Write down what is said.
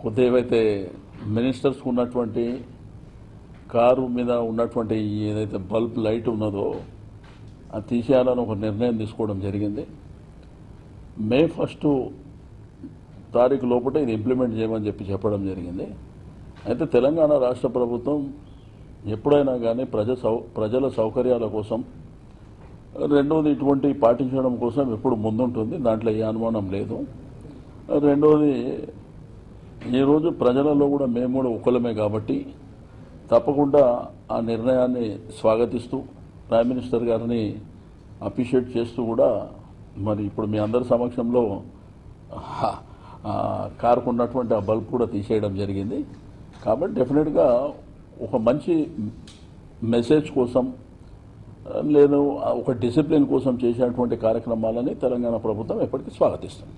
లేకపోతే ఏవైతే మినిస్టర్స్ ఉన్నటువంటి కారు మీద ఉన్నటువంటి ఏదైతే బల్బ్ లైట్ ఉన్నదో అది తీసేయాలని ఒక నిర్ణయం తీసుకోవడం జరిగింది. మే ఫస్ట్ తారీఖు లోపల ఇది ఇంప్లిమెంట్ చేయమని చెప్పి చెప్పడం జరిగింది. అయితే తెలంగాణ రాష్ట్ర ప్రభుత్వం ఎప్పుడైనా కానీ ప్రజ సౌ ప్రజల సౌకర్యాల కోసం రెండవది ఇటువంటి పాటించడం కోసం ఎప్పుడు ముందుంటుంది దాంట్లో ఏ అనుమానం లేదు. రెండవది ఈరోజు ప్రజలలో కూడా మేము కూడా ఒకలమే కాబట్టి తప్పకుండా ఆ నిర్ణయాన్ని స్వాగతిస్తూ ప్రైమ్ మినిస్టర్ గారిని అప్రిషియేట్ చేస్తూ కూడా మరి ఇప్పుడు మీ అందరి సమక్షంలో కారుకున్నటువంటి ఆ, ఆ బల్బ్ కూడా తీసేయడం జరిగింది. కాబట్టి డెఫినెట్గా ఒక మంచి మెసేజ్ కోసం నేను లేదు ఒక డిసిప్లిన్ కోసం చేసినటువంటి కార్యక్రమాలని తెలంగాణ ప్రభుత్వం ఎప్పటికీ స్వాగతిస్తుంది.